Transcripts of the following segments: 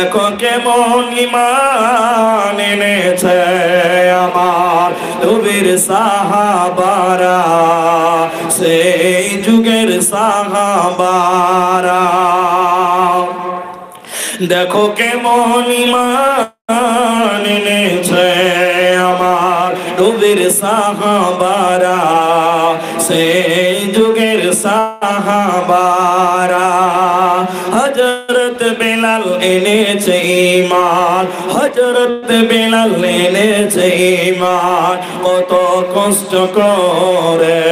দেখো কেমন ইমান এনেছে আমার নবীর সাহাবারা, সেই যুগের সাহাবারা। দেখো কেমন ইমান এনেছে আমার নবীর সাহাবারা, সেই হজরত বেলাল এনেছে ইমান হজরত বেলাল এনেছে ইমান কত কষ্ট করে।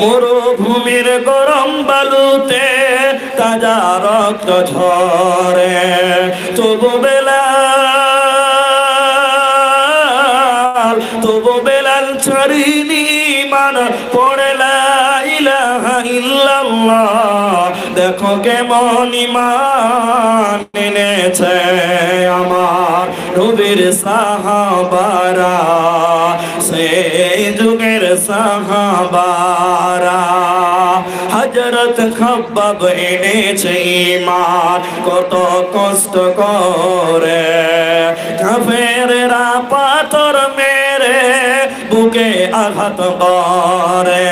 মরুভূমির গরম বালুতে তাজা রক্ত ঝরে। তবু বেলাল তবু বেলাল ছাড়িনি মান পড়ে লা ইলাহা ইল্লাল্লাহ। দেখো কেমন ইমান এনেছে আমার নবীর সাহাবারা, সেই যুগের সাহাবারা। হজরত খব্বাব এনেছে ইমান কত কষ্ট করে। কাফেররা পাথর মেরে বুকে আঘাত করে।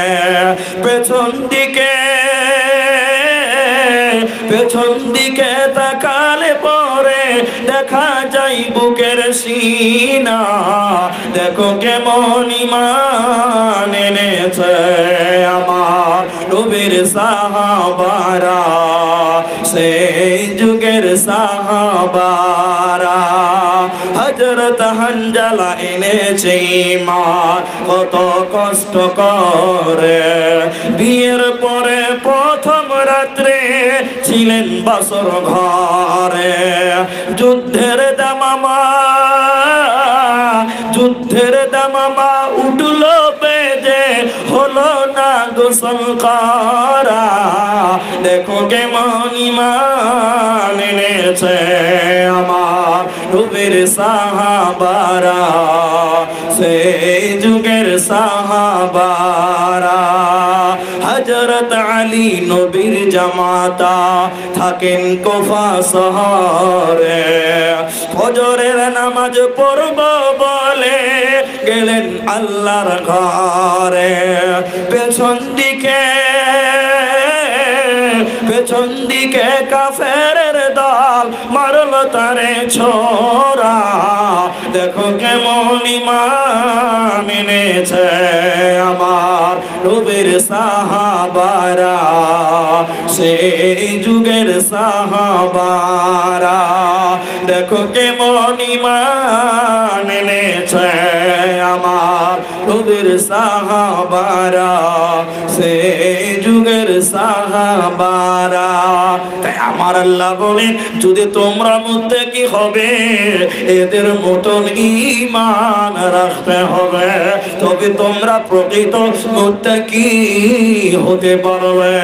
পেছন দিকে পেছন দিকে তাকালে পরে দেখা যায় বুকের সিনা। দেখো কেমন ইমান এনেছে আমার নবীর সাহাবারা, সেই যুগের সাহাবারা। হজরত হানজালা এনেছে ইমান কত কষ্ট করে। বিয়ের পরে রাত্রে ছিলেন বাসর ঘরে। যুদ্ধের দামামা যুদ্ধের দামামা উঠল বেজে, হলো না গোসল করা। দেখো কেমন ইমান এনেছে আমার রূপের সাহাবারা। সেই যুগের সাহাবারা। হজরত আলী নবীর জামাতা থাকেন কোফা শহরে। ফজরের নামাজ পড়ব বলে গেলেন আল্লাহর ঘরে। পেছন দিকে পেছন দিকে কাফের দল মারল তারে ছোরা দেখো কেমন ইমান এনেছে। নবীর সাহাবারা সেই যুগের সাহাবারা দেখো কেমন ইমান এনেছে নবীর সাহাবারা সেই যুগের সাহাবারা। তাই আমার আল্লাহ বলেন, যদি তোমরা মধ্যে কি হবে, এদের মতন ইমান রাখতে হবে। তবে তোমরা প্রকৃত মধ্যে কি হতে পারবে?